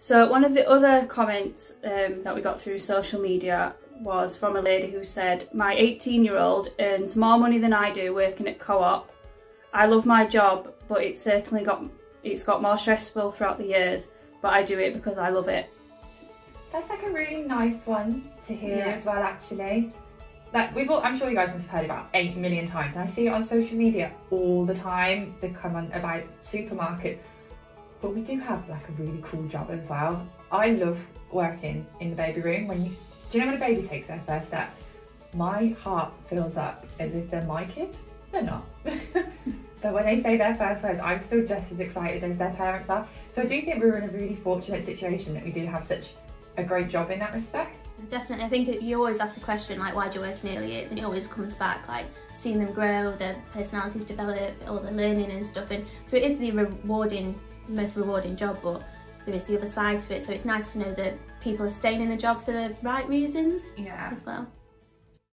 So one of the other comments um, that we got through social media was from a lady who said, my 18 year old earns more money than I do working at co-op. I love my job, but it's certainly got, it's got more stressful throughout the years, but I do it because I love it. That's like a really nice one to hear Yeah. as well, actually. Like we've all, I'm sure you guys must have heard about eight million times, and I see it on social media all the time. the comment about supermarket, but we do have like a really cool job as well. I love working in the baby room. When you, do you know when a baby takes their first steps? My heart fills up as if they're my kid. They're not. but when they say their first words, I'm still just as excited as their parents are. So I do think we're in a really fortunate situation that we do have such a great job in that respect. Definitely, I think you always ask the question like, why do you work in early years? And it always comes back like seeing them grow, their personalities develop, all the learning and stuff. And so it is the rewarding, most rewarding job, but there is the other side to it. So it's nice to know that people are staying in the job for the right reasons Yeah. as well.